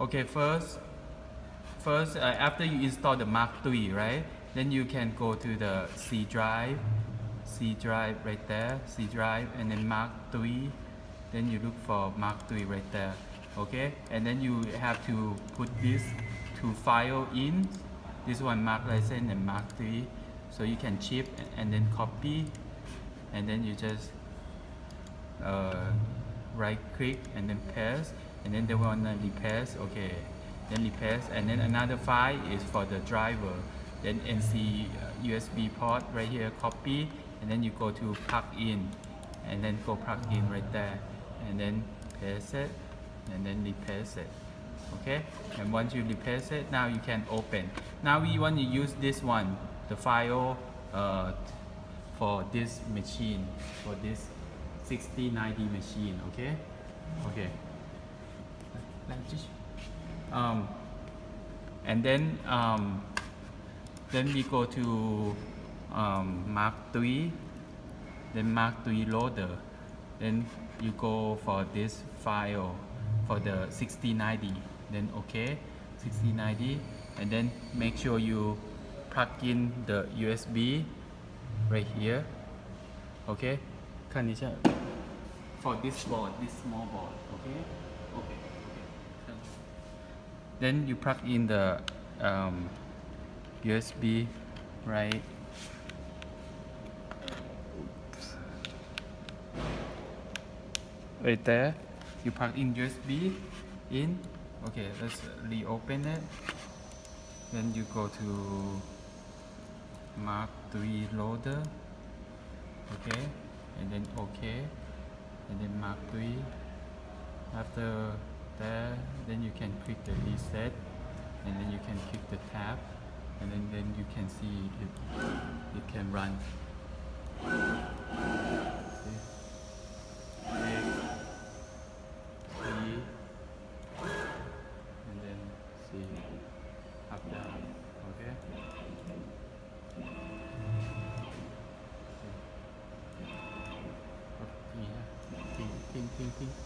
Okay, first, first uh, after you install the Mark III, right? Then you can go to the C drive, C drive right there, C drive, and then Mark III. Then you look for Mark III right there, okay? And then you have to put this two file in. This one Mach license and Mark III. So you can chip and then copy, and then you just uh, right click and then paste and then the one that replace okay. Then replace and then another file is for the driver. Then NC USB port right here copy and then you go to plug in and then go plug in right there. And then paste it and then replace it okay. And once you replace it now you can open. Now we want to use this one the file uh, for this machine for this 6090 machine, okay? Okay. Um, and then um, then we go to um, Mark 3, then Mach3 loader. Then you go for this file for the 6090, then okay, 6090, and then make sure you plug in the USB right here. Okay, 看一下。For this ball. this small ball. okay? Okay okay then you plug in the um, USB right? Right there. You plug in USB in. Okay let's reopen it. Then you go to Mark 3 loader. Okay and then okay then Mark 3 after that then you can click the reset and then you can click the tab and then, then you can see it, it can run Ping.